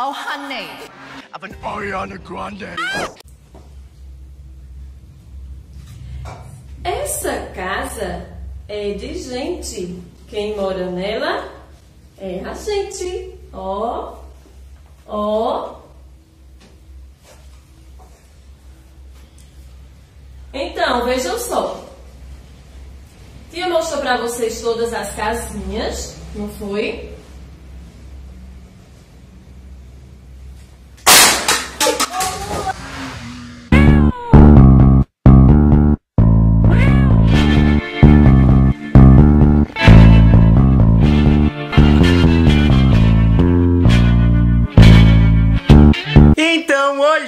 Oh, honey. Of an Ariana Grande. Essa casa é de gente. Quem mora nela é a gente. Ó, ó. Então, vejam só. Tia mostrou para vocês todas as casinhas, não foi?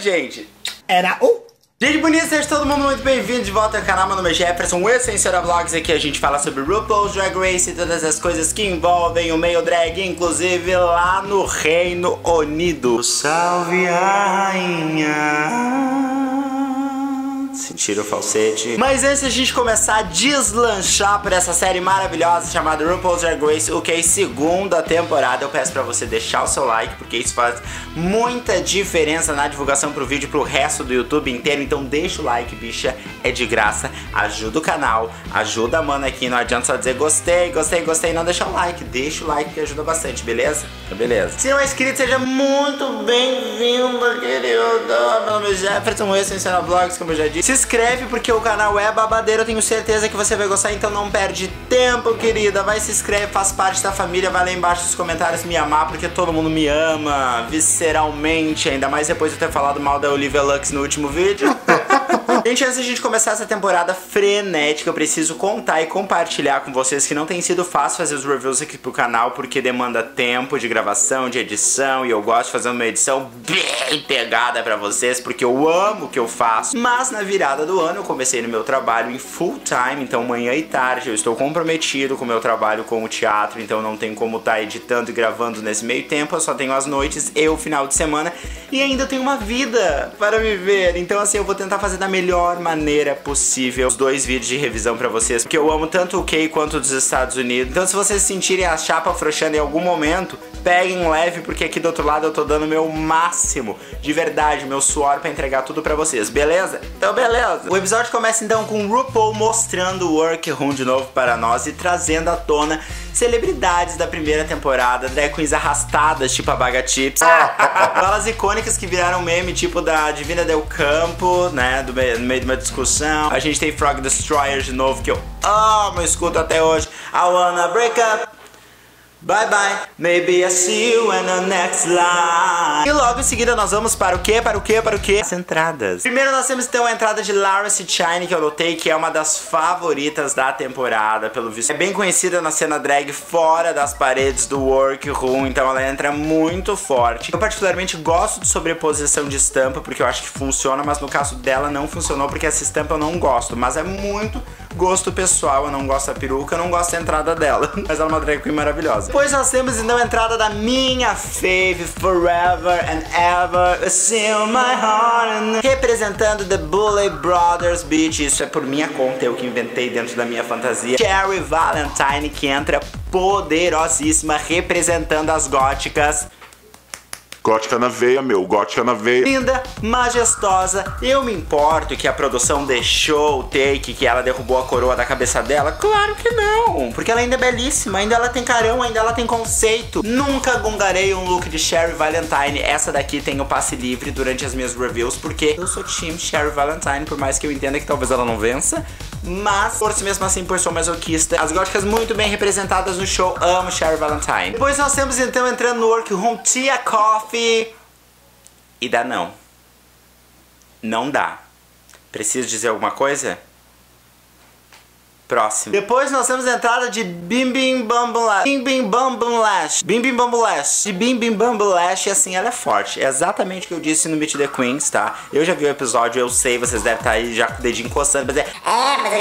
Gente! Era o. Gente bonita, seja todo mundo muito bem-vindo de volta ao canal, meu nome é Jefferson, é Insera Vlogs, aqui a gente fala sobre RuPaul's Drag Race e todas as coisas que envolvem o meio drag, inclusive lá no Reino Unido. Salve a rainha! Sentiram o falsete? Mas antes da gente começar a deslanchar por essa série maravilhosa chamada RuPaul's Drag Race UK segunda temporada, eu peço pra você deixar o seu like, porque isso faz muita diferença na divulgação pro vídeo pro resto do YouTube inteiro, então deixa o like, bicha, é de graça, ajuda o canal, ajuda a mana aqui, não adianta só dizer gostei, gostei, gostei, não deixa o like, deixa o like que ajuda bastante, beleza? Então, beleza. Se não é inscrito, seja muito bem-vindo, querido. Meu nome é Jefferson, esse é o Insana Vlogs, como eu já disse. Se inscreve porque o canal é babadeiro, eu tenho certeza que você vai gostar, então não perde tempo, querida. Vai se inscreve, faz parte da família, vai lá embaixo nos comentários me amar, porque todo mundo me ama visceralmente, ainda mais depois de eu ter falado mal da Olivia Lux no último vídeo. Gente, antes da gente começar essa temporada frenética, eu preciso contar e compartilhar com vocês que não tem sido fácil fazer os reviews aqui pro canal, porque demanda tempo de gravação, de edição, e eu gosto de fazer uma edição bem pegada pra vocês, porque eu amo o que eu faço. Mas na virada do ano eu comecei no meu trabalho em full time, então manhã e tarde eu estou comprometido com o meu trabalho com o teatro, então não tem como estar tá editando e gravando nesse meio tempo, eu só tenho as noites e o final de semana, e ainda tenho uma vida para viver, então assim eu vou tentar fazer da melhor maneira possível os dois vídeos de revisão pra vocês, porque eu amo tanto o UK quanto os Estados Unidos. Então se vocês sentirem a chapa frouxando em algum momento, peguem leve, porque aqui do outro lado eu tô dando meu máximo, de verdade, meu suor pra entregar tudo pra vocês, beleza? Então beleza! O episódio começa então com RuPaul mostrando o Workroom de novo para nós e trazendo à tona celebridades da primeira temporada, drag queens arrastadas, tipo a Baga Chips. Falas icônicas que viraram meme, tipo da Divina Del Campo, né, do meio, no meio de uma discussão. A gente tem Frog Destroyer de novo, que eu amo, escuto até hoje. I wanna break up. Bye bye, maybe I see you in the next line. E logo em seguida nós vamos para o que? Para o que? Para o que? As entradas. Primeiro nós temos então a entrada de Lara Shine, que eu notei que é uma das favoritas da temporada, pelo visto. É bem conhecida na cena drag fora das paredes do workroom, então ela entra muito forte. Eu particularmente gosto de sobreposição de estampa, porque eu acho que funciona, mas no caso dela não funcionou, porque essa estampa eu não gosto. Mas é muito gosto pessoal, eu não gosto da peruca, eu não gosto da entrada dela. Mas ela é uma drag queen maravilhosa. Depois nós temos então a entrada da minha fave Forever and Ever. Seal My Heart and... Representando The Bully Brothers Beach Isso é por minha conta, eu que inventei dentro da minha fantasia. Cherry Valentine que entra poderosíssima Representando as góticas Gótica na veia, meu, gótica na veia. Linda, majestosa. Eu me importo que a produção deixou o take, que ela derrubou a coroa da cabeça dela? Claro que não. Porque ela ainda é belíssima, ainda ela tem carão, ainda ela tem conceito. Nunca gongarei um look de Sherry Valentine. Essa daqui tem o passe livre durante as minhas reviews, porque eu sou time Sherry Valentine, por mais que eu entenda que talvez ela não vença. Mas, por si mesmo assim, por sou masoquista, as góticas muito bem representadas no show, amo Sherry Valentine. Depois nós temos então entrando no workroom Tia Coffee. E dá não. Não dá. Preciso dizer alguma coisa? Próximo. Depois nós temos a entrada de Bim Bim Bum Lash. Bim Bim Bum Bum Lash. Bim Bim Bum Lash. De Bim Bim Bum Lash, e assim, ela é forte. É exatamente o que eu disse no Meet the Queens, tá? Eu já vi o episódio, eu sei, vocês devem estar aí já com o dedinho coçando, mas é... É, mas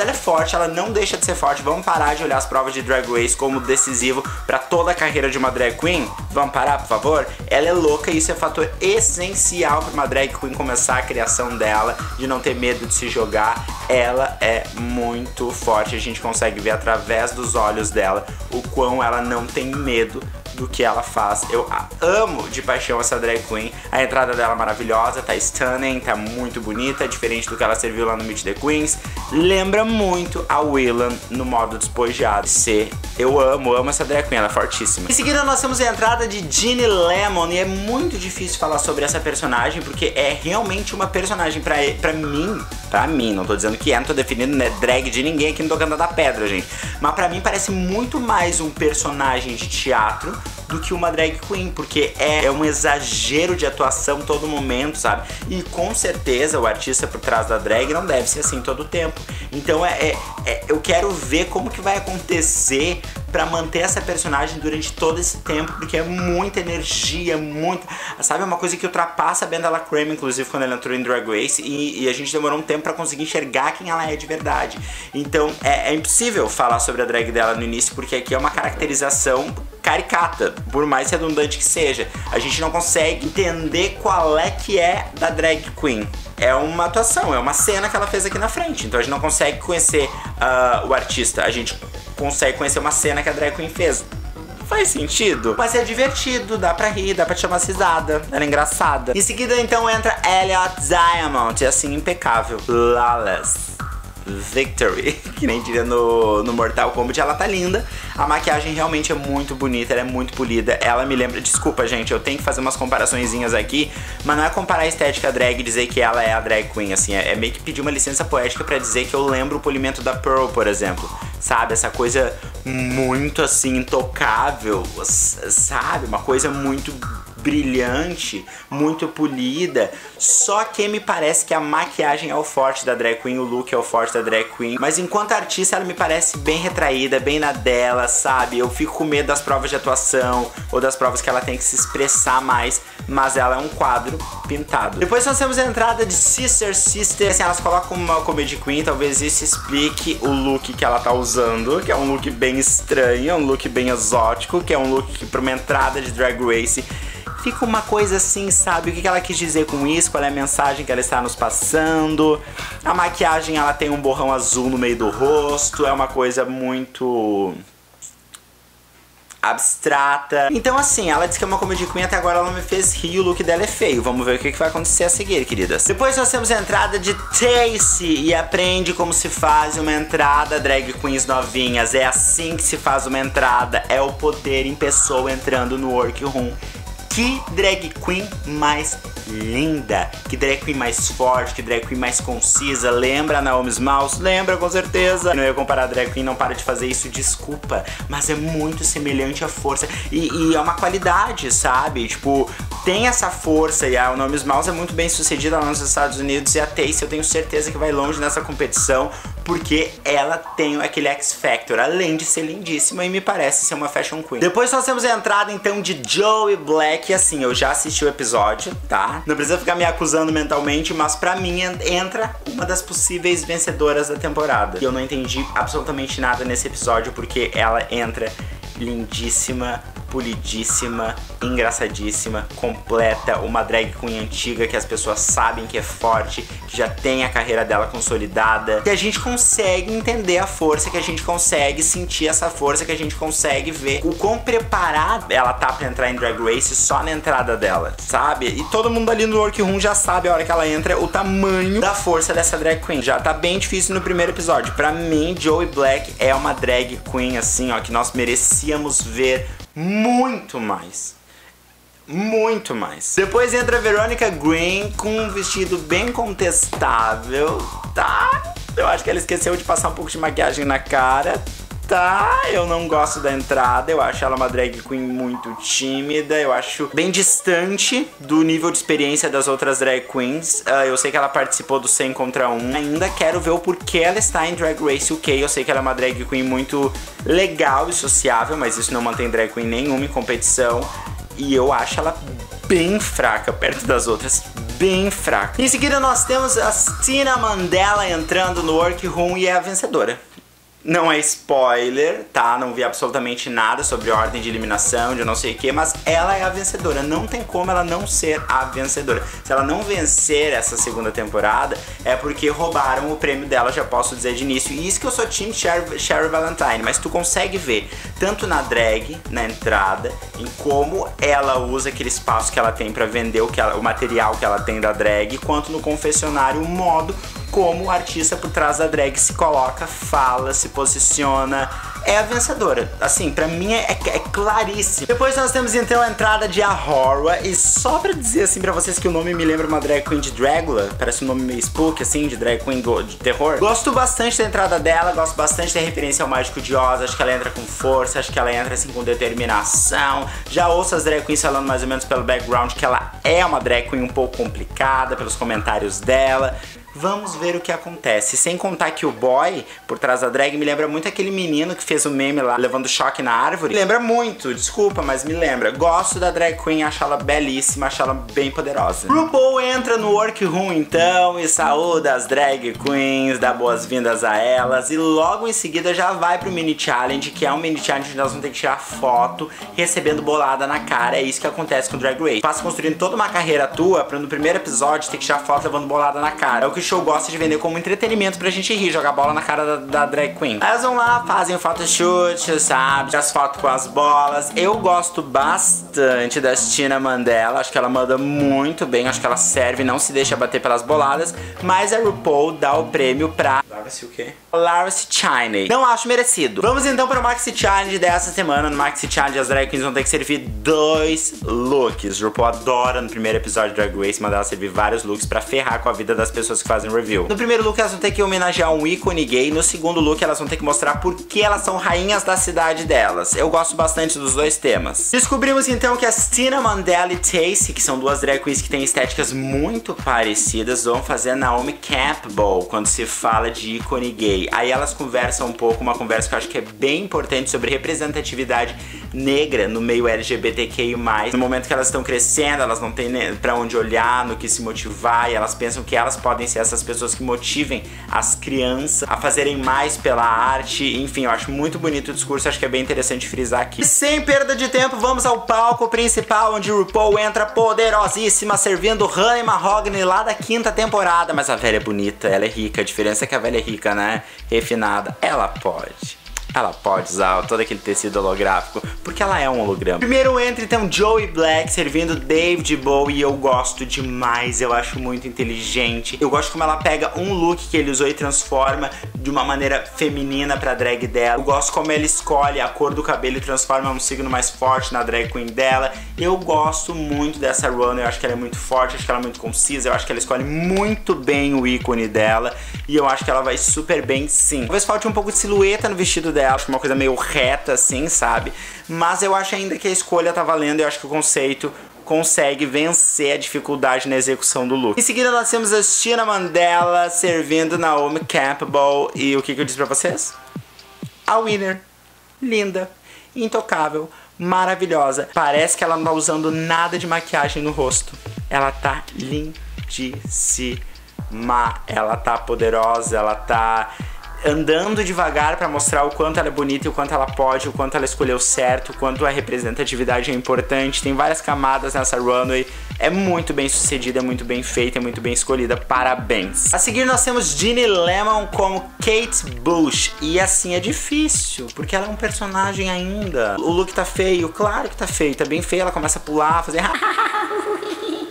ela é forte, ela não deixa de ser forte. Vamos parar de olhar as provas de Drag Race como decisivo pra toda a carreira de uma drag queen? Vamos parar, por favor? Ela é louca e isso é fator essencial pra uma drag queen começar a criação dela, de não ter medo de se jogar. Ela é muito forte. A gente consegue ver através dos olhos dela o quão ela não tem medo do que ela faz. Eu amo de paixão essa drag queen. A entrada dela é maravilhosa, tá stunning, tá muito bonita, diferente do que ela serviu lá no Meet the Queens. Lembra muito a Willan no modo despojado. C. Eu amo, amo essa drag queen, ela é fortíssima. Em seguida nós temos a entrada de Ginny Lemon e é muito difícil falar sobre essa personagem porque é realmente uma personagem pra, pra mim, pra mim, não tô dizendo que é, não tô definindo né, drag de ninguém aqui no Tocando da Pedra, gente. Mas pra mim parece muito mais um personagem de teatro do que uma drag queen, porque é, é um exagero de atuação todo momento, sabe? E com certeza o artista por trás da drag não deve ser assim todo o tempo. Então é, é, é eu quero ver como que vai acontecer para manter essa personagem durante todo esse tempo, porque é muita energia, muito. Sabe, é uma coisa que ultrapassa a Bendala Kramer, inclusive, quando ela entrou em Drag Race, e, e a gente demorou um tempo para conseguir enxergar quem ela é de verdade. Então é, é impossível falar sobre a drag dela no início, porque aqui é uma caracterização caricata, por mais redundante que seja. A gente não consegue entender qual é que é da drag queen. É uma atuação, é uma cena que ela fez aqui na frente. Então a gente não consegue conhecer uh, o artista, a gente consegue conhecer uma cena que a drag queen fez. Faz sentido, mas é divertido, dá pra rir, dá pra uma risada, ela é engraçada. Em seguida, então, entra Elliot Diamond, e assim, impecável, flawless. Victory, que nem diria no, no Mortal Kombat, ela tá linda. A maquiagem realmente é muito bonita, ela é muito polida. Ela me lembra. Desculpa, gente, eu tenho que fazer umas comparaçõezinhas aqui, mas não é comparar a estética drag e dizer que ela é a drag queen, assim. É, é meio que pedir uma licença poética para dizer que eu lembro o polimento da Pearl, por exemplo. Sabe? Essa coisa muito assim, intocável, sabe? Uma coisa muito brilhante, muito polida. Só que me parece que a maquiagem é o forte da drag queen, o look é o forte da drag queen. Mas enquanto artista, ela me parece bem retraída, bem na dela, sabe? Eu fico com medo das provas de atuação ou das provas que ela tem que se expressar mais. Mas ela é um quadro pintado. Depois nós temos a entrada de Sister Sister. Assim, elas colocam uma comedy queen, talvez isso explique o look que ela tá usando, que é um look bem estranho, um look bem exótico, que é um look que pra uma entrada de drag race fica uma coisa assim, sabe? O que ela quis dizer com isso? Qual é a mensagem que ela está nos passando? A maquiagem, ela tem um borrão azul no meio do rosto, é uma coisa muito abstrata. Então, assim, ela disse que é uma comedy queen, até agora ela me fez rir, o look dela é feio. Vamos ver o que, vai acontecer a seguir, queridas. Depois nós temos a entrada de Tracy e aprende como se faz uma entrada drag queens novinhas. É assim que se faz uma entrada, é o poder em pessoa entrando no workroom que drag queen mais linda, que drag queen mais forte, que drag queen mais concisa. Lembra Naomi Smalls? Lembra com certeza. Não ia comparar drag queen, não para de fazer isso, desculpa. Mas é muito semelhante à força. E, e é uma qualidade, sabe? Tipo, tem essa força e a Naomi Smalls é muito bem sucedida lá nos Estados Unidos e a Tace eu tenho certeza que vai longe nessa competição porque ela tem aquele X Factor, além de ser lindíssima e me parece ser uma fashion queen. Depois nós temos a entrada então de Joey Black, assim, eu já assisti o episódio, tá? Não precisa ficar me acusando mentalmente, mas pra mim entra uma das possíveis vencedoras da temporada. E eu não entendi absolutamente nada nesse episódio porque ela entra lindíssima, polidíssima, engraçadíssima, completa, uma drag queen antiga que as pessoas sabem que é forte, que já tem a carreira dela consolidada, que a gente consegue entender a força, que a gente consegue sentir essa força, que a gente consegue ver o quão preparada ela tá pra entrar em Drag Race só na entrada dela, sabe? E todo mundo ali no workroom já sabe a hora que ela entra o tamanho da força dessa drag queen. Já tá bem difícil no primeiro episódio. Pra mim, Joey Black é uma drag queen assim, ó, que nós merecíamos ver muito mais. Muito mais. Depois entra a Veronica Green com um vestido bem contestável, tá? Eu acho que ela esqueceu de passar um pouco de maquiagem na cara, tá, eu não gosto da entrada, eu acho ela uma drag queen muito tímida, eu acho bem distante do nível de experiência das outras drag queens. Uh, eu sei que ela participou do 100 contra 1, ainda quero ver o porquê ela está em Drag Race UK. Eu sei que ela é uma drag queen muito legal e sociável, mas isso não mantém drag queen nenhuma em competição. E eu acho ela bem fraca perto das outras, bem fraca. Em seguida nós temos a Tina Mandela entrando no workroom e é a vencedora Não é spoiler, tá? Não vi absolutamente nada sobre ordem de eliminação, de não sei o que, mas ela é a vencedora. Não tem como ela não ser a vencedora. Se ela não vencer essa segunda temporada, é porque roubaram o prêmio dela, já posso dizer de início. E isso que eu sou Team Sherry, Valentine, mas tu consegue ver tanto na drag, na entrada, em como ela usa aquele espaço que ela tem para vender o, que ela, o material que ela tem da drag, quanto no confessionário o modo como o artista por trás da drag se coloca, fala, se posiciona, é a vencedora. Assim, pra mim é, é, é claríssimo. Depois nós temos então a entrada de Ahorra. E só pra dizer assim pra vocês que o nome me lembra uma drag queen de Dragula. Parece um nome meio spook, assim, de drag queen do, de terror. Gosto bastante da entrada dela, gosto bastante da referência ao Mágico de Oz. Acho que ela entra com força, acho que ela entra assim com determinação. Já ouço as drag queens falando mais ou menos pelo background que ela é uma drag queen um pouco complicada, pelos comentários dela. Vamos ver o que acontece. Sem contar que o boy por trás da drag me lembra muito aquele menino que fez o meme lá levando choque na árvore. Me lembra muito, desculpa, mas me lembra. Gosto da drag queen, acho ela belíssima, acho ela bem poderosa. RuPaul entra no workroom então e saúda as drag queens, dá boas-vindas a elas e logo em seguida já vai pro mini challenge, que é um mini challenge onde nós vamos ter que tirar foto recebendo bolada na cara. É isso que acontece com Drag Race. Passa construindo toda uma carreira tua pra no primeiro episódio ter que tirar foto levando bolada na cara. É o que show gosta de vender como entretenimento pra gente rir, jogar bola na cara da, da drag queen. Elas vão lá, fazem o photoshoot, sabe? As fotos com as bolas. Eu gosto bastante da Tina Mandela, acho que ela manda muito bem, acho que ela serve, não se deixa bater pelas boladas, mas a RuPaul dá o prêmio pra... Larva-se o quê? Larva-se Chiney. Não acho merecido. Vamos então para o Maxi Challenge dessa semana. No Maxi Challenge as drag queens vão ter que servir dois looks. RuPaul adora no primeiro episódio de Drag Race mandar ela servir vários looks pra ferrar com a vida das pessoas que fazem review. No primeiro look elas vão ter que homenagear um ícone gay. No segundo look elas vão ter que mostrar por que elas são rainhas da cidade delas. Eu gosto bastante dos dois temas. Descobrimos então que as Tina Mandela e Tacy, que são duas drag queens que têm estéticas muito parecidas, vão fazer Naomi Campbell quando se fala de ícone gay. Aí elas conversam um pouco, uma conversa que eu acho que é bem importante sobre representatividade negra no meio LGBTQI+. No momento que elas estão crescendo, elas não têm pra onde olhar, no que se motivar, e elas pensam que elas podem ser essas pessoas que motivem as crianças a fazerem mais pela arte. Enfim, eu acho muito bonito o discurso, acho que é bem interessante frisar aqui. E sem perda de tempo, vamos ao palco principal, onde RuPaul entra poderosíssima, servindo Honey Mahogany lá da quinta temporada. Mas a velha é bonita, ela é rica, a diferença é que a velha é rica, né? Refinada. Ela pode ela pode usar todo aquele tecido holográfico, porque ela é um holograma. Primeiro entra então Joey Black servindo David Bowie e eu gosto demais, eu acho muito inteligente. Eu gosto como ela pega um look que ele usou e transforma de uma maneira feminina pra drag dela. Eu gosto como ela escolhe a cor do cabelo e transforma um signo mais forte na drag queen dela. Eu gosto muito dessa run, eu acho que ela é muito forte, acho que ela é muito concisa, eu acho que ela escolhe muito bem o ícone dela e eu acho que ela vai super bem sim. Talvez falte um pouco de silhueta no vestido dela acho uma coisa meio reta assim, sabe? Mas eu acho ainda que a escolha tá valendo, eu acho que o conceito consegue vencer a dificuldade na execução do look. Em seguida nós temos a Tina Mandela servindo Naomi Campbell e o que, que eu disse pra vocês? A winner. Linda, intocável, maravilhosa. Parece que ela não tá usando nada de maquiagem no rosto. Ela tá lindíssima. Ela tá poderosa, ela tá andando devagar para mostrar o quanto ela é bonita e o quanto ela pode, o quanto ela escolheu certo, o quanto a representatividade é importante. Tem várias camadas nessa runway. É muito bem sucedida, é muito bem feita, é muito bem escolhida. Parabéns. A seguir nós temos Ginny Lemon como Kate Bush. E assim é difícil, porque ela é um personagem ainda. O look tá feio, claro que tá feio, tá bem feio. Ela começa a pular, fazer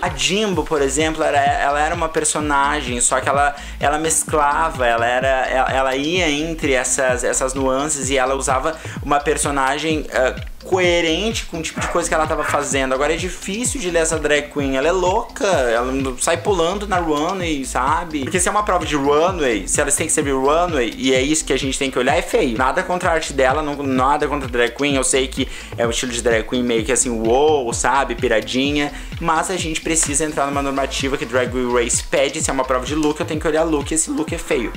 A Jimbo, por exemplo, era, ela era uma personagem, só que ela, ela mesclava, ela era. Ela, ela ia entre essas, essas nuances e ela usava uma personagem. Uh, coerente com o tipo de coisa que ela tava fazendo. Agora é difícil de ler essa drag queen. Ela é louca, ela sai pulando na runway, sabe? Porque se é uma prova de runway, se elas têm que servir runway, e é isso que a gente tem que olhar, é feio. Nada contra a arte dela, não, nada contra a drag queen. Eu sei que é um estilo de drag queen meio que assim, wow, sabe? Piradinha. Mas a gente precisa entrar numa normativa que Drag Race pede. Se é uma prova de look, eu tenho que olhar look e esse look é feio.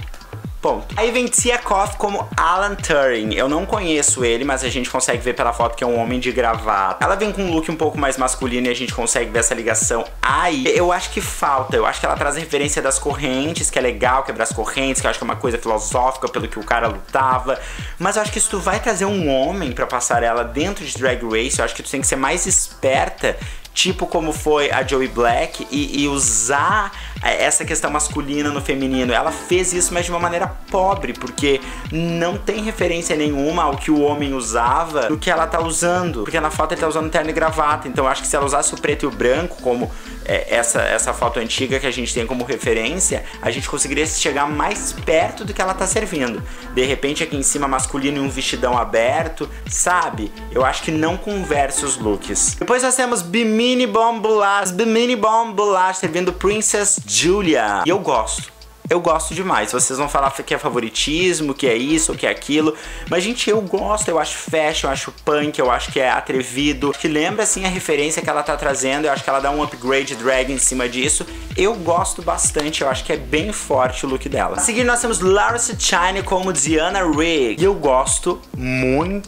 Ponto. Aí vem Tia Koff como Alan Turing. Eu não conheço ele, mas a gente consegue ver pela foto que é um homem de gravata. Ela vem com um look um pouco mais masculino e a gente consegue ver essa ligação aí. Eu acho que falta. Eu acho que ela traz referência das correntes, que é legal quebrar as correntes, que eu acho que é uma coisa filosófica pelo que o cara lutava. Mas eu acho que se tu vai trazer um homem pra passarela dentro de Drag Race, eu acho que tu tem que ser mais esperta tipo como foi a Joey Black, e, e, usar essa questão masculina no feminino. Ela fez isso, mas de uma maneira pobre, porque não tem referência nenhuma ao que o homem usava do que ela tá usando. Porque na foto ele tá usando terno e gravata. Então acho que se ela usasse o preto e o branco, como é, essa, essa foto antiga que a gente tem como referência, a gente conseguiria chegar mais perto do que ela tá servindo. De repente aqui em cima masculino e um vestidão aberto, sabe? Eu acho que não conversa os looks. Depois nós temos Bimini Bomb Blush, Bimini Bomb Blush servindo Princess Julia. E eu gosto. Eu gosto demais. Vocês vão falar que é favoritismo, que é isso, que é aquilo. Mas, gente, eu gosto, eu acho fashion, eu acho punk, eu acho que é atrevido. Que lembra, assim, a referência que ela tá trazendo. Eu acho que ela dá um upgrade drag em cima disso. Eu gosto bastante, eu acho que é bem forte o look dela. A seguir, nós temos Larissa Chine como Diana Rigg. E eu gosto muito.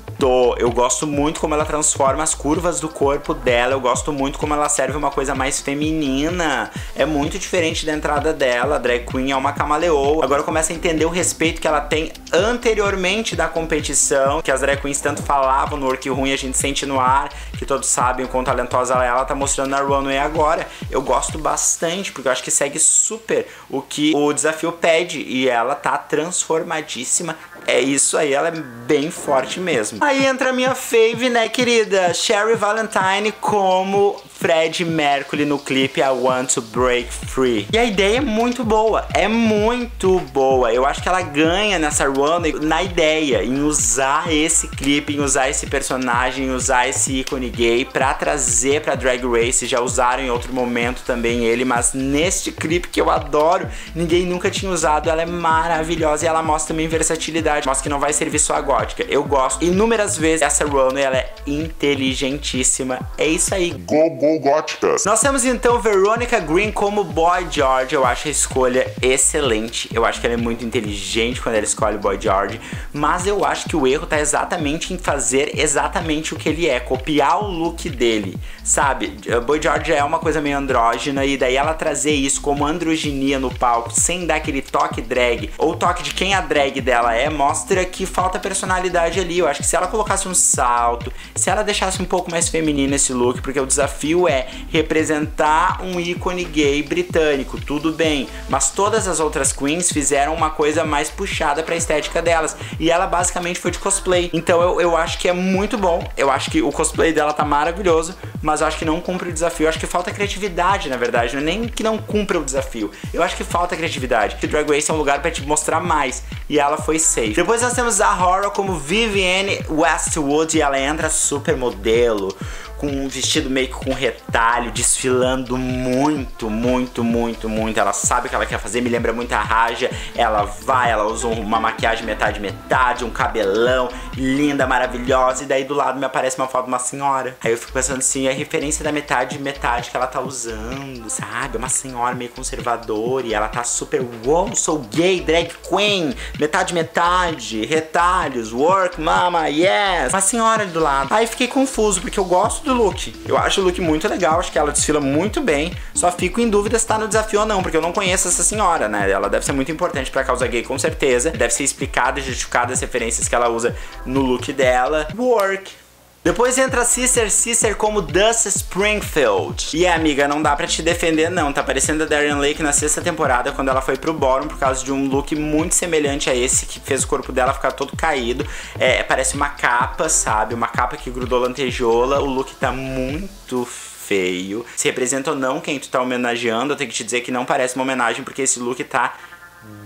Eu gosto muito como ela transforma as curvas do corpo dela. Eu gosto muito como ela serve uma coisa mais feminina. É muito diferente da entrada dela. A drag queen é uma camaleoa. Agora começa a entender o respeito que ela tem anteriormente da competição, que as drag queens tanto falavam no Work Ruim, a gente sente no ar, que todos sabem o quão talentosa ela é, ela tá mostrando na runway agora. Eu gosto bastante, porque eu acho que segue super o que o desafio pede, e ela tá transformadíssima. É isso aí, ela é bem forte mesmo. Aí entra a minha fave, né, querida? Sherry Valentine como Fred Mercury no clipe I Want to Break Free. E a ideia é muito boa, é muito boa. Eu acho que ela ganha nessa run na ideia, em usar esse clipe, em usar esse personagem, em usar esse ícone gay pra trazer pra Drag Race. Já usaram em outro momento também ele, mas neste clipe que eu adoro, ninguém nunca tinha usado. Ela é maravilhosa e ela mostra também versatilidade, mostra que não vai servir só a gótica. Eu gosto inúmeras vezes essa run, ela é inteligentíssima. É isso aí. Go, go góticas. Nós temos então Veronica Green como Boy George. Eu acho a escolha excelente. Eu acho que ela é muito inteligente quando ela escolhe Boy George. Mas eu acho que o erro tá exatamente em fazer exatamente o que ele é, copiar o look dele. Sabe? Boy George é uma coisa meio andrógena e daí ela trazer isso como androginia no palco, sem dar aquele toque drag, ou toque de quem a drag dela é, mostra que falta personalidade ali. Eu acho que se ela colocasse um salto, se ela deixasse um pouco mais feminino esse look, porque o desafio é representar um ícone gay britânico, tudo bem, mas todas as outras queens fizeram uma coisa mais puxada para a estética delas e ela basicamente foi de cosplay. Então eu, eu acho que é muito bom, eu acho que o cosplay dela tá maravilhoso, mas eu acho que não cumpre o desafio. Eu acho que falta criatividade, na verdade, não é nem que não cumpra o desafio. Eu acho que falta criatividade. Que Drag Race é um lugar para te mostrar mais e ela foi safe. Depois nós temos a Horror como Vivienne Westwood e ela entra super modelo com um vestido meio que com retalho, desfilando muito, muito, muito, muito. Ela sabe o que ela quer fazer, me lembra muito a Raja. Ela vai, ela usa uma maquiagem metade metade, um cabelão, linda, maravilhosa. E daí do lado me aparece uma foto de uma senhora. Aí eu fico pensando assim, é referência da metade metade que ela tá usando, sabe? Uma senhora meio conservadora e ela tá super, wow, sou gay, drag queen, metade metade, retalhos, work, mama, yes. Uma senhora ali do lado. Aí fiquei confuso, porque eu gosto do look. Eu acho o look muito legal, acho que ela desfila muito bem. Só fico em dúvida se tá no desafio ou não, porque eu não conheço essa senhora, né? Ela deve ser muito importante pra causa gay, com certeza. Deve ser explicada e justificada as referências que ela usa no look dela. Work. Depois entra Sister Sister como Dusty Springfield. E amiga, não dá pra te defender não, tá parecendo a Darian Lake na sexta temporada, quando ela foi pro bottom por causa de um look muito semelhante a esse, que fez o corpo dela ficar todo caído. É, parece uma capa, sabe? Uma capa que grudou lantejola. O look tá muito feio. Se representa ou não quem tu tá homenageando, eu tenho que te dizer que não parece uma homenagem, porque esse look tá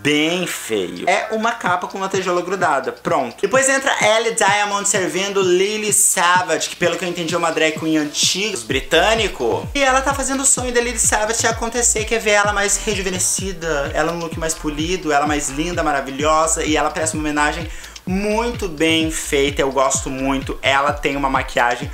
bem feio. É uma capa com uma tejola grudada, pronto. Depois entra Ellie Diamond servindo Lily Savage, que pelo que eu entendi é uma drag queen antiga, britânico. E ela tá fazendo o sonho da Lily Savage acontecer, que é ver ela mais rejuvenescida, ela no look mais polido, ela mais linda, maravilhosa, e ela presta uma homenagem muito bem feita, eu gosto muito. Ela tem uma maquiagem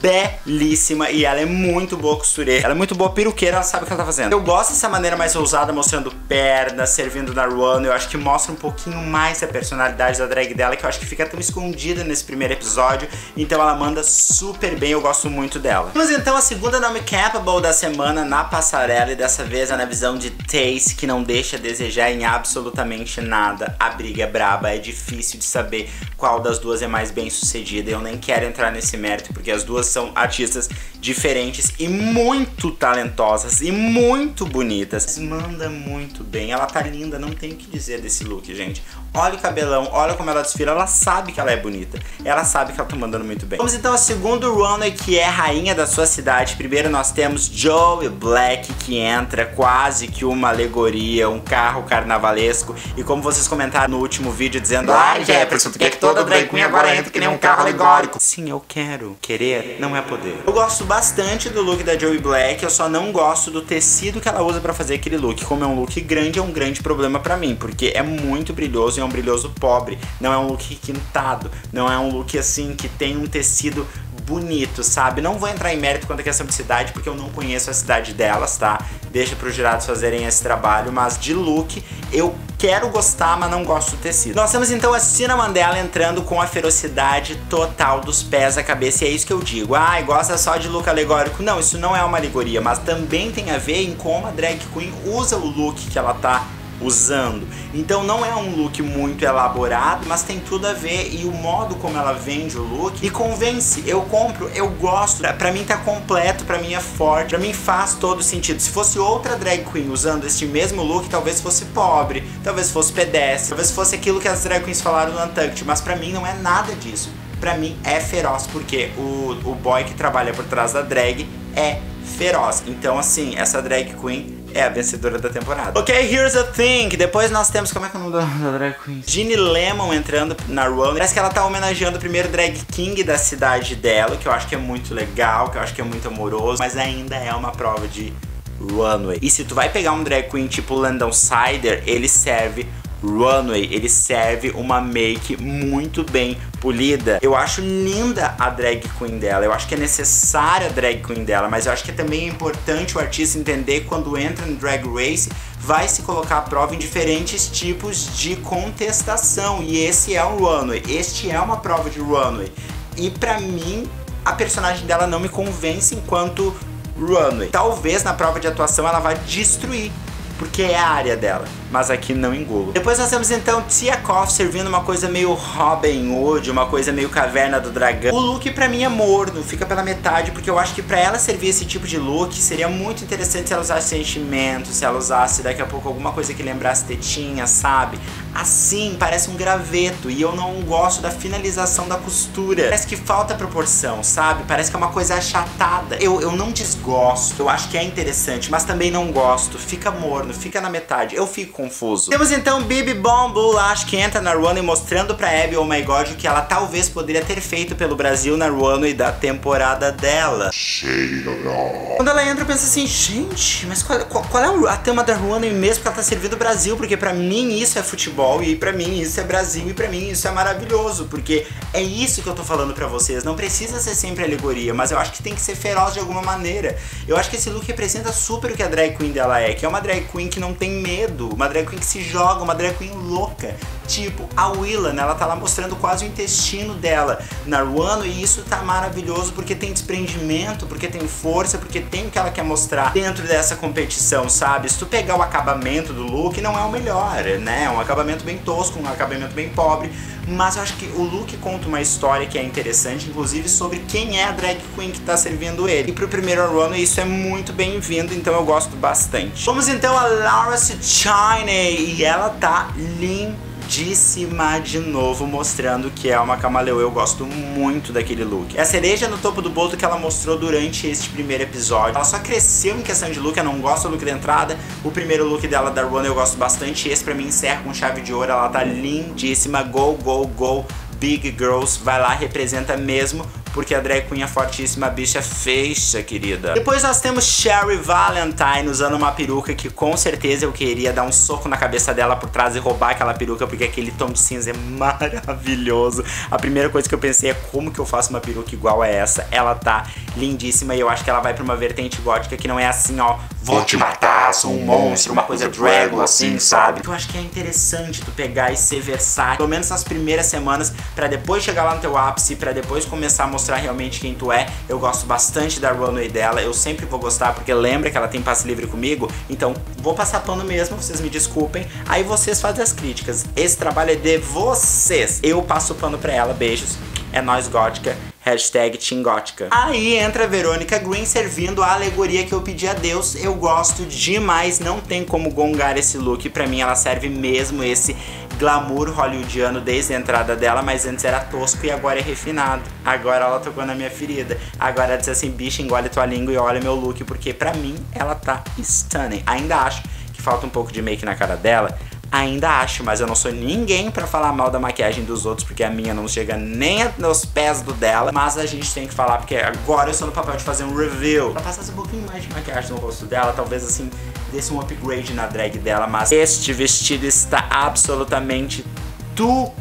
belíssima e ela é muito boa costureira. Ela é muito boa peruqueira, ela sabe o que ela tá fazendo. Eu gosto dessa maneira mais ousada, mostrando pernas, servindo na Ruano. Eu acho que mostra um pouquinho mais a personalidade da drag dela, que eu acho que fica tão escondida nesse primeiro episódio. Então ela manda super bem, eu gosto muito dela. Mas então a segunda nome capable da semana na passarela e dessa vez é na visão de Tace, que não deixa a desejar em absolutamente nada. A briga é braba, é difícil de saber qual das duas é mais bem sucedida. Eu nem quero entrar nesse mérito, porque as duas são artistas diferentes e muito talentosas e muito bonitas. Manda muito bem, ela tá linda, não tem o que dizer desse look, gente. Olha o cabelão, olha como ela desfila, ela sabe que ela é bonita. Ela sabe que ela tá mandando muito bem. Vamos então ao segundo runway, que é rainha da sua cidade. Primeiro nós temos Joey Black, que entra quase que uma alegoria, um carro carnavalesco. E como vocês comentaram no último vídeo, dizendo Ai, Jefferson, tu quer que toda drag queen agora entre que nem um carro alegórico? Sim, eu quero. Querer não é poder. Eu gosto bastante do look da Joey Black, eu só não gosto do tecido que ela usa pra fazer aquele look. Como é um look grande, é um grande problema pra mim, porque é muito brilhoso é um brilhoso pobre, não é um look requintado, não é um look assim que tem um tecido bonito, sabe? Não vou entrar em mérito quanto a questão de cidade, porque eu não conheço a cidade delas, tá? Deixa para os jurados fazerem esse trabalho, mas de look eu quero gostar, mas não gosto do tecido. Nós temos então a Cina Mandela entrando com a ferocidade total dos pés à cabeça, e é isso que eu digo. Ah, gosta só de look alegórico. Não, isso não é uma alegoria, mas também tem a ver em como a drag queen usa o look que ela tá usando. Então não é um look muito elaborado, mas tem tudo a ver e o modo como ela vende o look me convence. Eu compro, eu gosto. Pra mim tá completo, pra mim é forte, pra mim faz todo sentido. Se fosse outra drag queen usando este mesmo look, talvez fosse pobre, talvez fosse pedestre, talvez fosse aquilo que as drag queens falaram no Untucked, mas pra mim não é nada disso. Pra mim é feroz, porque o, o boy que trabalha por trás da drag é feroz. Então, assim, essa drag queen é a vencedora da temporada. Ok, here's a thing. Depois nós temos, como é que é o nome da, drag queen? Ginny Lemon entrando na Run. Parece que ela tá homenageando o primeiro drag king da cidade dela, que eu acho que é muito legal, que eu acho que é muito amoroso, mas ainda é uma prova de runway. E se tu vai pegar um drag queen tipo Landon Sider, ele serve runway, ele serve uma make muito bem polida. Eu acho linda a drag queen dela, eu acho que é necessária a drag queen dela, mas eu acho que é também importante o artista entender quando entra no drag race vai se colocar à prova em diferentes tipos de contestação e esse é um runway, este é uma prova de runway. E pra mim, a personagem dela não me convence enquanto runway. Talvez na prova de atuação ela vá destruir porque é a área dela, mas aqui não engulo. Depois nós temos então Tia Koff servindo uma coisa meio Robin Hood, uma coisa meio Caverna do Dragão. O look pra mim é morno, fica pela metade, porque eu acho que pra ela servir esse tipo de look seria muito interessante se ela usasse sentimento, se ela usasse daqui a pouco alguma coisa que lembrasse tetinha, sabe? Assim, parece um graveto e eu não gosto da finalização da costura. Parece que falta proporção, sabe? Parece que é uma coisa achatada. Eu, eu não desgosto, eu acho que é interessante, mas também não gosto. Fica morno, fica na metade. Eu fico confuso. Temos então Bibi Bombo, acho que entra na runway mostrando pra Abby, oh my god, o que ela talvez poderia ter feito pelo Brasil na runway da temporada dela. Quando ela entra, eu penso assim, gente, mas qual, qual, qual é a tema da runway mesmo que ela tá servindo o Brasil? Porque pra mim isso é futebol e para mim isso é Brasil e para mim isso é maravilhoso, porque é isso que eu tô falando para vocês. Não precisa ser sempre alegoria, mas eu acho que tem que ser feroz de alguma maneira. Eu acho que esse look representa super o que a drag queen dela é, que é uma drag queen que não tem medo, uma drag queen que se joga, uma drag queen louca. Tipo, a Willan, ela tá lá mostrando quase o intestino dela na Ruano e isso tá maravilhoso porque tem desprendimento, porque tem força, porque tem o que ela quer mostrar dentro dessa competição, sabe? Se tu pegar o acabamento do look, não é o melhor, né? É um acabamento bem tosco, um acabamento bem pobre, mas eu acho que o look conta uma história que é interessante, inclusive sobre quem é a drag queen que tá servindo ele. E pro primeiro run isso é muito bem-vindo, então eu gosto bastante. Vamos então a Laura Chiney e ela tá linda lindíssima de novo, mostrando que é uma camaleão. Eu gosto muito daquele look. É a cereja no topo do bolo que ela mostrou durante este primeiro episódio. Ela só cresceu em questão de look, eu não gosto do look da entrada. O primeiro look dela da Run eu gosto bastante. Esse pra mim encerra com chave de ouro. Ela tá lindíssima. Go, go, go. Big Girls, vai lá, representa mesmo porque a drag queen é fortíssima, a bicha fecha, querida. Depois nós temos Sherry Valentine usando uma peruca que com certeza eu queria dar um soco na cabeça dela por trás e roubar aquela peruca, porque aquele tom de cinza é maravilhoso. A primeira coisa que eu pensei é como que eu faço uma peruca igual a essa. Ela tá lindíssima e eu acho que ela vai pra uma vertente gótica que não é assim, ó, vou te matar, sou um monstro, uma coisa dragon assim, sabe? Eu acho que é interessante tu pegar e ser versátil, pelo menos nas primeiras semanas, para depois chegar lá no teu ápice, para depois começar a mostrar realmente quem tu é. Eu gosto bastante da runway dela, eu sempre vou gostar, porque lembra que ela tem passe livre comigo, então vou passar pano mesmo, vocês me desculpem. Aí vocês fazem as críticas. Esse trabalho é de vocês. Eu passo o pano pra ela, beijos. É nós gótica. Hashtag Team Gótica. Aí entra a Verônica Green servindo a alegoria que eu pedi a Deus. Eu gosto demais, não tem como gongar esse look. Pra mim ela serve mesmo esse glamour hollywoodiano desde a entrada dela, mas antes era tosco e agora é refinado. Agora ela tocou na minha ferida. Agora ela diz assim, bicha, engole tua língua e olha meu look, porque pra mim ela tá stunning. Ainda acho que falta um pouco de make na cara dela, Ainda acho, mas eu não sou ninguém para falar mal da maquiagem dos outros, porque a minha não chega nem nos pés do dela. Mas a gente tem que falar, porque agora eu estou no papel de fazer um review. Pra passar um pouquinho mais de maquiagem no rosto dela, talvez assim, desse um upgrade na drag dela. Mas este vestido está absolutamente tudo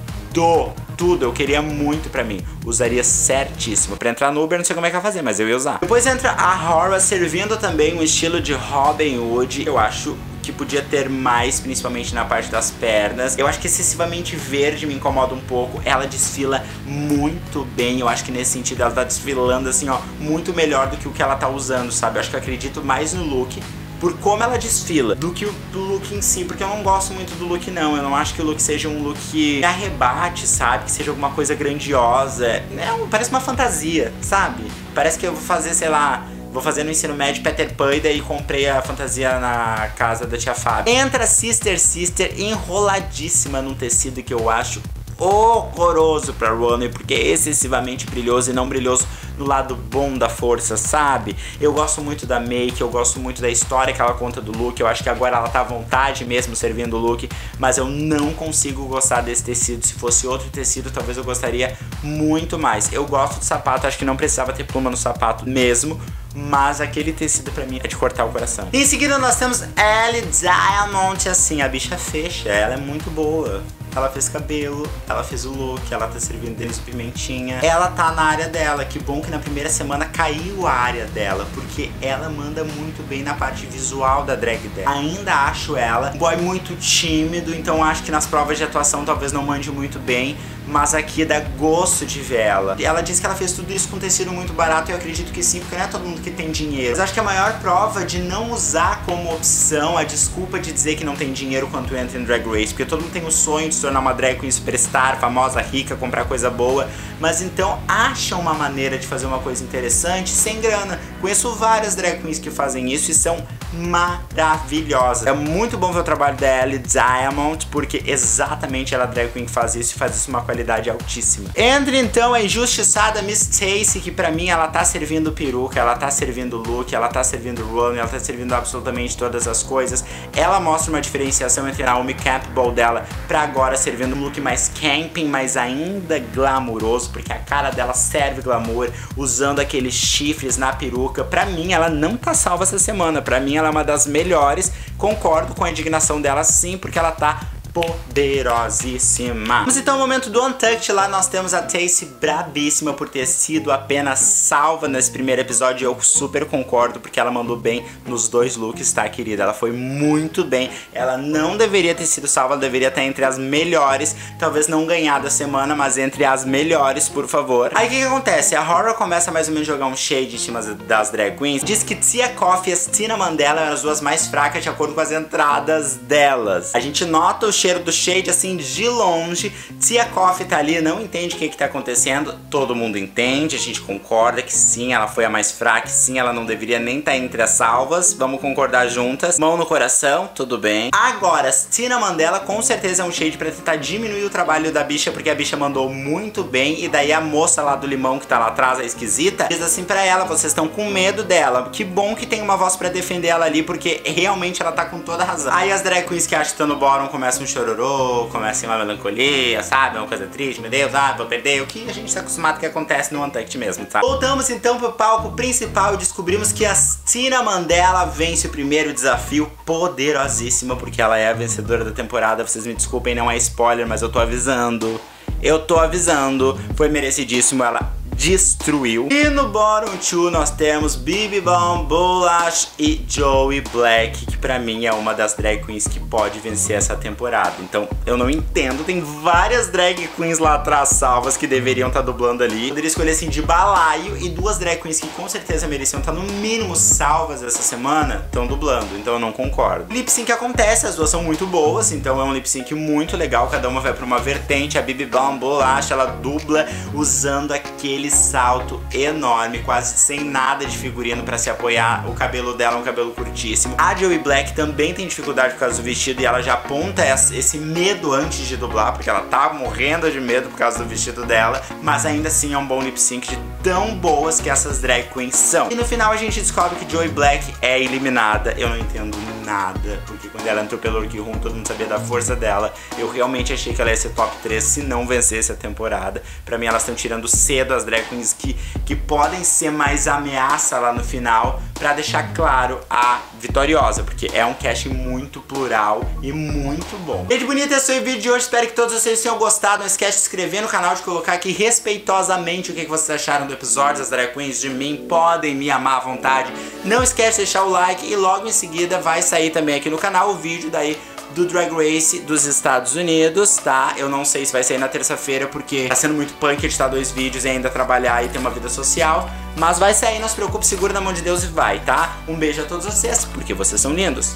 tudo, eu queria muito pra mim. Usaria certíssimo. Pra entrar no Uber, não sei como é que vai fazer, mas eu ia usar. Depois entra a Hora servindo também um estilo de Robin Hood. Eu acho que podia ter mais, principalmente na parte das pernas. Eu acho que excessivamente verde me incomoda um pouco. Ela desfila muito bem. Eu acho que nesse sentido ela tá desfilando assim, ó, muito melhor do que o que ela tá usando, sabe? Eu acho que eu acredito mais no look por como ela desfila do que o look em si, porque eu não gosto muito do look não, eu não acho que o look seja um look que arrebate, sabe, que seja alguma coisa grandiosa, é, parece uma fantasia, sabe, parece que eu vou fazer, sei lá, Vou fazer no ensino médio Peter Pan e daí comprei a fantasia na casa da tia Fábio. Entra Sister Sister enroladíssima num tecido que eu acho horroroso pra Runner, porque é excessivamente brilhoso e não brilhoso no lado bom da força, sabe? Eu gosto muito da make, eu gosto muito da história que ela conta do look, eu acho que agora ela tá à vontade mesmo servindo o look, mas eu não consigo gostar desse tecido. Se fosse outro tecido, talvez eu gostaria muito mais. Eu gosto do sapato, acho que não precisava ter pluma no sapato mesmo, mas aquele tecido pra mim é de cortar o coração. Em seguida nós temos Ellie Diamond, assim, a bicha fecha, ela é muito boa. Ela fez cabelo, ela fez o look, ela tá servindo Denis Pimentinha. Ela tá na área dela, que bom que na primeira semana caiu a área dela, porque ela manda muito bem na parte visual da drag dela. Ainda acho ela um boy muito tímido, então acho que nas provas de atuação talvez não mande muito bem, mas aqui dá gosto de ver ela. Ela disse que ela fez tudo isso com tecido muito barato, e eu acredito que sim, porque não é todo mundo que tem dinheiro. Mas acho que a maior prova de não usar como opção a desculpa de dizer que não tem dinheiro quando entra em Drag Race, porque todo mundo tem o sonho de se tornar uma drag queen superstar, famosa, rica, comprar coisa boa, mas então acha uma maneira de fazer uma coisa interessante sem grana. Conheço várias drag queens que fazem isso e são maravilhosas. É muito bom ver o trabalho da Ellie Diamond, porque exatamente ela é drag queen que faz isso e faz isso uma qualidade altíssima. Entra então a injustiçada Miss Stacy, que pra mim ela tá servindo peruca, ela tá servindo look, ela tá servindo run, ela tá servindo absolutamente todas as coisas. Ela mostra uma diferenciação entre a Naomi Campbell dela pra agora servindo um look mais camping, mas ainda glamouroso, porque a cara dela serve glamour, usando aqueles chifres na peruca. Pra mim, ela não tá salva essa semana. Pra mim, ela é uma das melhores. Concordo com a indignação dela sim, porque ela tá poderosíssima. Mas então, no momento do Untucked, lá nós temos a Tacy brabíssima por ter sido apenas salva nesse primeiro episódio. Eu super concordo, porque ela mandou bem nos dois looks, tá, querida? Ela foi muito bem. Ela não deveria ter sido salva, ela deveria estar entre as melhores. Talvez não ganhar da semana, mas entre as melhores, por favor. Aí o que, que acontece? A Horror começa mais ou menos a jogar um shade em cima das drag queens. Diz que Tia Coffee e Tina Mandela eram as duas mais fracas de acordo com as entradas delas. A gente nota o cheiro do shade assim de longe. Tia Coffee tá ali, não entende o que que tá acontecendo. Todo mundo entende, a gente concorda que sim, ela foi a mais fraca, sim, ela não deveria nem estar tá entre as salvas. Vamos concordar juntas. Mão no coração, tudo bem. Agora, Tina Mandela com certeza é um shade pra tentar diminuir o trabalho da bicha, porque a bicha mandou muito bem. E daí a moça lá do limão que tá lá atrás, a esquisita, diz assim pra ela: vocês estão com medo dela. Que bom que tem uma voz pra defender ela ali, porque realmente ela tá com toda razão. Aí as drag queens que acham que estão no bottom começam chororô, começa uma melancolia, sabe? Uma coisa triste, meu Deus, ah, vou perder. O que a gente tá acostumado que acontece no Untucked mesmo, tá? Voltamos então pro palco principal e descobrimos que a Tina Mandela vence o primeiro desafio poderosíssima, porque ela é a vencedora da temporada. Vocês me desculpem, não é spoiler, mas eu tô avisando. Eu tô avisando, foi merecidíssimo, ela destruiu. E no bottom 2 nós temos Bibi Bom, Bolash e Joey Black, que pra mim é uma das drag queens que pode vencer essa temporada. Então eu não entendo, tem várias drag queens lá atrás salvas que deveriam estar tá dublando ali. Poderia escolher assim de balaio e duas drag queens que com certeza mereciam estar tá, no mínimo salvas essa semana estão dublando, então eu não concordo. Lip sync acontece, as duas são muito boas, então é um lip sync muito legal, cada uma vai pra uma vertente. A Bibi Bom, Bolash, ela dubla usando aquele salto enorme, quase sem nada de figurino para se apoiar. O cabelo dela é um cabelo curtíssimo. A Joey Black também tem dificuldade por causa do vestido e ela já aponta esse medo antes de dublar, porque ela tá morrendo de medo por causa do vestido dela, mas ainda assim é um bom lip sync de tão boas que essas drag queens são. E no final a gente descobre que Joey Black é eliminada. Eu não entendo nada, porque quando ela entrou pelo Orky Room todo mundo sabia da força dela. Eu realmente achei que ela ia ser top 3 se não vencesse a temporada. Pra mim elas estão tirando cedo as drag queens que, que podem ser mais ameaça lá no final para deixar claro a vitoriosa, porque é um cast muito plural e muito bom. Gente bonita, esse foi o vídeo de hoje, espero que todos vocês tenham gostado, não esquece de se inscrever no canal, de colocar aqui respeitosamente o que vocês acharam do episódio, as drag queens de mim podem me amar à vontade, não esquece de deixar o like e logo em seguida vai sair também aqui no canal o vídeo daí do Drag Race dos Estados Unidos, tá? Eu não sei se vai sair na terça-feira porque tá sendo muito punk editar dois vídeos e ainda trabalhar e ter uma vida social. Mas vai sair, não se preocupe, segura na mão de Deus e vai, tá? Um beijo a todos vocês, porque vocês são lindos.